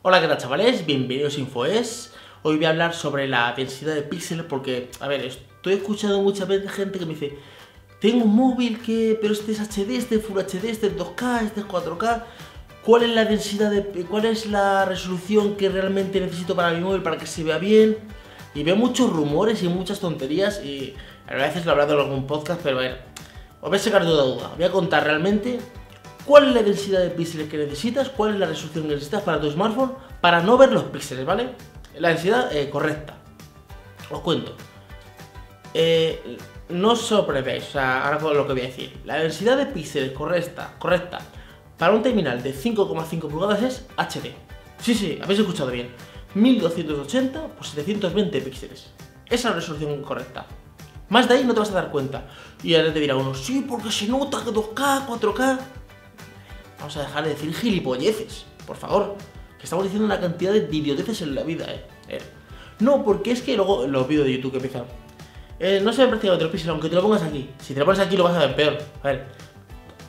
Hola, ¿qué tal chavales? Bienvenidos a InfoES. Hoy voy a hablar sobre la densidad de píxeles porque, a ver, estoy escuchando mucha gente que me dice tengo un móvil que, pero este es HD, este es Full HD, este es 2K, este es 4K. ¿Cuál es la densidad de, cuál es la resolución que realmente necesito para mi móvil para que se vea bien? Y veo muchos rumores y muchas tonterías y a veces lo he hablado en algún podcast, pero a ver, os voy a sacar toda duda. Voy a contar realmente cuál es la densidad de píxeles que necesitas, cuál es la resolución que necesitas para tu smartphone para no ver los píxeles, ¿vale? La densidad eh, correcta. Os cuento. Eh, no os sorprendáis, o sea, ahora con lo que voy a decir. La densidad de píxeles correcta, correcta para un terminal de 5,5 pulgadas es HD. Sí, sí, habéis escuchado bien. 1280 por 720 píxeles. Esa es la resolución correcta. Más de ahí no te vas a dar cuenta. Y ahora te dirá uno, sí, porque se nota que 2K, 4K. Vamos a dejar de decir gilipolleces, por favor. Que estamos diciendo una cantidad de idioteces en la vida, eh. No, porque es que luego los vídeos de YouTube que empiezan. Eh, no se ve prácticamente los píxeles, aunque te lo pongas aquí. Si te lo pones aquí lo vas a ver peor. A ver,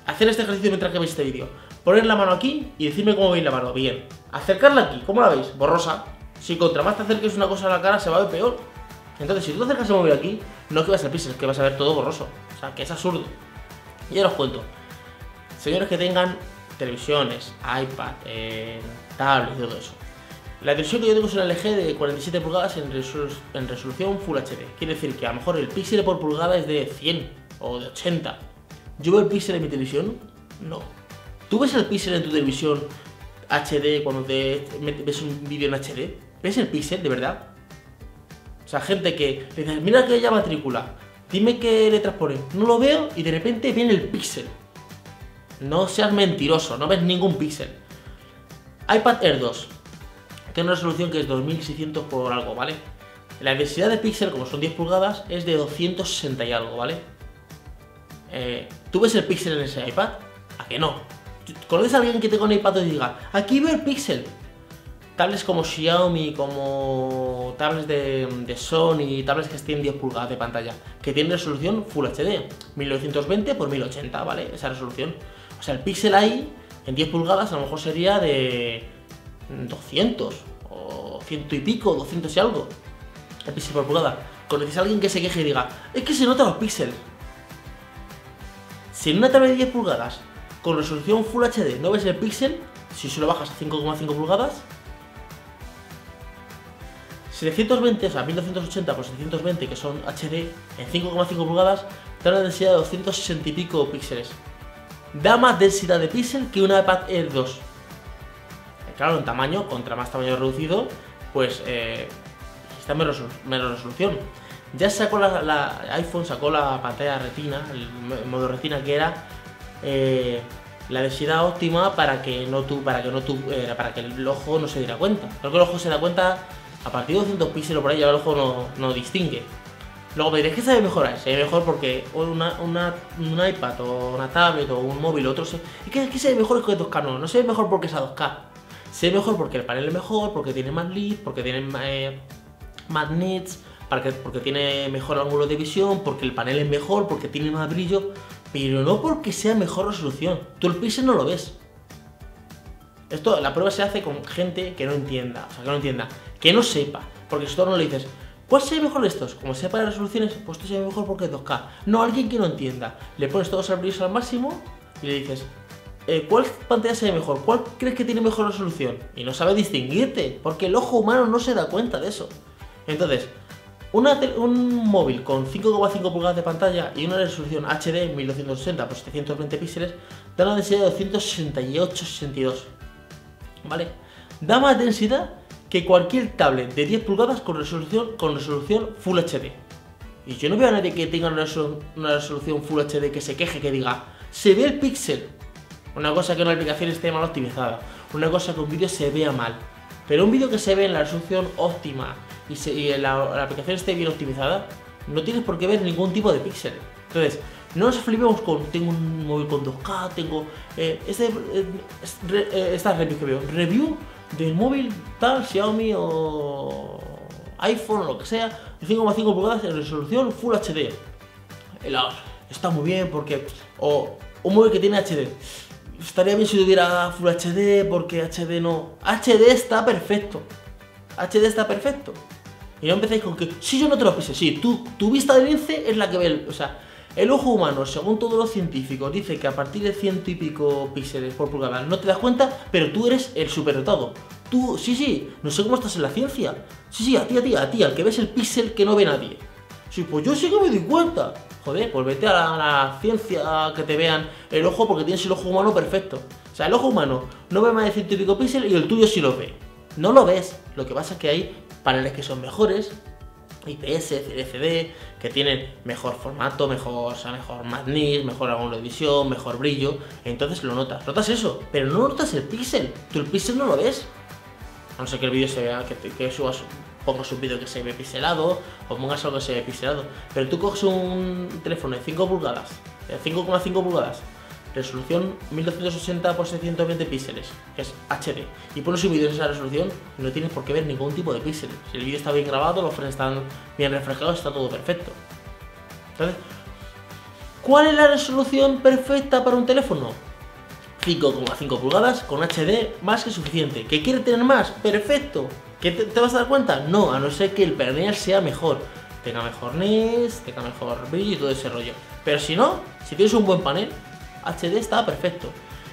hacer este ejercicio mientras que veis este vídeo. Poner la mano aquí y decirme cómo veis la mano. Bien. Acercarla aquí, ¿cómo la veis? Borrosa. Si contra más te acerques una cosa a la cara, se va a ver peor. Entonces, si tú te acercas el móvil aquí, no que vas a píxeles, que vas a ver todo borroso. O sea, que es absurdo. Y ahora os cuento. Señores que tengan televisiones, iPad, eh, tablets todo eso. La televisión que yo tengo es una LG de 47 pulgadas en, resolución Full HD. Quiere decir que a lo mejor el píxel por pulgada es de 100 o de 80. ¿Yo veo el píxel en mi televisión? No. ¿Tú ves el píxel en tu televisión HD cuando te ves un vídeo en HD? ¿Ves el píxel de verdad? O sea, gente que le dices, mira aquella matrícula, dime qué letras pone. No lo veo y de repente viene el píxel. No seas mentiroso, no ves ningún píxel. iPad Air 2. Tiene una resolución que es 2600 por algo, ¿vale? La densidad de píxel, como son 10 pulgadas, es de 260 y algo, ¿vale? Eh, ¿Tú ves el píxel en ese iPad? ¿A que no? ¿Conoces a alguien que tenga un iPad y diga, aquí veo el píxel? Tablets como Xiaomi, como tablets de, Sony, tablets que tienen 10 pulgadas de pantalla, que tienen resolución Full HD, 1920 x 1080, ¿vale? Esa resolución. O sea, el píxel ahí, en 10 pulgadas, a lo mejor sería de 200 o 100 y pico, 200 y algo. El píxel por pulgada. Conoces a alguien que se queje y diga, es que se notan los píxeles. Si en una tablet de 10 pulgadas con resolución Full HD no ves el píxel, si solo bajas a 5,5 pulgadas, 720, o sea, 1280 por 720, que son HD, en 5,5 pulgadas, da una densidad de 260 y pico píxeles. Da más densidad de píxel que una iPad Air 2. Claro, en tamaño, contra más tamaño reducido, pues eh, está menos, menos resolución. Ya sacó la, iPhone, sacó la pantalla retina, el modo retina que era eh, la densidad óptima para que no tu, para que no tu, eh, para que el ojo no se diera cuenta. Creo que el ojo se da cuenta a partir de 200 píxeles por ahí, ya el ojo no, no distingue. Luego me diréis que se ve mejor, se ve mejor porque una, una, un iPad o una tablet o un móvil o otro, se, es que, se ve mejor que 2K, no, no se ve mejor porque es a 2K. Se ve mejor porque el panel es mejor, porque tiene más lead, porque tiene eh, más nits, porque tiene mejor ángulo de visión, porque el panel es mejor, porque tiene más brillo, pero no porque sea mejor resolución. Tú el píxel no lo ves. Esto, la prueba se hace con gente que no entienda, o sea, que no entienda, que no sepa, porque si tú no le dices, ¿cuál se ve mejor de estos? Como sepa de resoluciones, pues esto se ve mejor porque es 2K. No, alguien que no entienda, le pones todos al brillo al máximo y le dices, eh, ¿cuál pantalla se ve mejor? ¿Cuál crees que tiene mejor resolución? Y no sabe distinguirte, porque el ojo humano no se da cuenta de eso. Entonces, un móvil con 5,5 pulgadas de pantalla y una resolución HD 1260 x 720 píxeles da una densidad de 268-62. ¿Vale? Da más densidad que cualquier tablet de 10 pulgadas con resolución, con resolución Full HD. Y yo no veo a nadie que tenga una, resolución Full HD que se queje, que diga, se ve el píxel. Una cosa que una aplicación esté mal optimizada. Una cosa que un vídeo se vea mal. Pero un vídeo que se ve en la resolución óptima y, la, aplicación esté bien optimizada, no tienes por qué ver ningún tipo de píxel. Entonces, no nos flipemos con tengo un móvil con 2K, tengo eh, este, eh, eh, esta review que veo, review del móvil tal Xiaomi o iPhone o lo que sea, de 5,5 pulgadas en resolución Full HD. Está muy bien porque o un móvil que tiene HD estaría bien si tuviera Full HD porque HD no. HD está perfecto. HD está perfecto. Y no empecéis con que, si yo no te lo pise, sí, tú, tu vista de lince es la que ve, el, o sea, el ojo humano, según todos los científicos, dice que a partir de ciento y pico píxeles por pulgada no te das cuenta, pero tú eres el superdotado. Tú, sí, sí, no sé cómo estás en la ciencia. Sí, sí, a ti, a ti, a ti, al que ves el píxel que no ve nadie. Sí, pues yo sí que me doy cuenta. Joder, pues vete a la, ciencia que te vean el ojo porque tienes el ojo humano perfecto. O sea, el ojo humano no ve más de ciento y pico píxeles y el tuyo sí lo ve. No lo ves. Lo que pasa es que hay paneles que son mejores, IPS, LCD, que tienen mejor formato, mejor, o sea, mejor magnis, mejor ángulo de visión, mejor brillo, entonces lo notas. Notas eso, pero no notas el píxel. Tú el píxel no lo ves. A no ser que el vídeo se vea, que, que subas, pongas un vídeo que se ve pixelado, o pongas algo que se ve pixelado. Pero tú coges un teléfono de 5 pulgadas, de 5,5 pulgadas, resolución 1280 x 720 píxeles, que es HD, y pones un vídeo en esa resolución, no tienes por qué ver ningún tipo de píxeles. Si el vídeo está bien grabado, los frames están bien reflejados, está todo perfecto. ¿cuál es la resolución perfecta para un teléfono? 5,5 pulgadas con HD más que suficiente. ¿Que quiere tener más? Perfecto. ¿Que te, vas a dar cuenta? No, a no ser que el panel sea mejor. Tenga mejor NIS, tenga mejor brillo y todo ese rollo. Pero si no, si tienes un buen panel, HD está perfecto.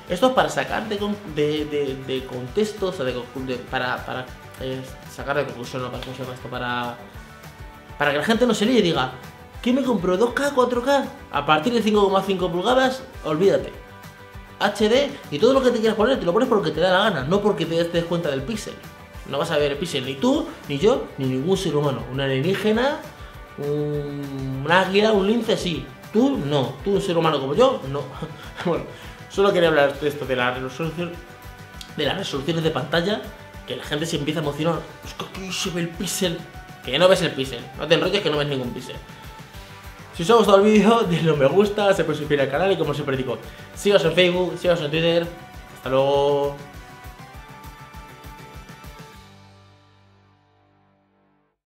Esto es para sacar de, de, de- contexto, o sea, de para, eh, sacar de conclusión, no para ¿cómo se llama esto? Para, para que la gente no se líe y diga, ¿qué me compro? ¿2K, 4K? A partir de 5,5 pulgadas, olvídate. HD y todo lo que te quieras poner, te lo pones porque te da la gana, no porque te des cuenta del píxel. No vas a ver el píxel ni tú, ni yo, ni ningún ser humano. Un alienígena, un, un águila, un lince, sí. Tú no, tú un ser humano como yo, no. bueno, solo quería hablar de esto, de la resolución, de las resoluciones de pantalla, que la gente se empieza a emocionar. Es que aquí se ve el píxel. Que no ves el píxel, no te enrolles que no ves ningún píxel. Si os ha gustado el vídeo, denle un me gusta, se puede suscribir al canal y como siempre digo, síganos en Facebook, síganos en Twitter. Hasta luego.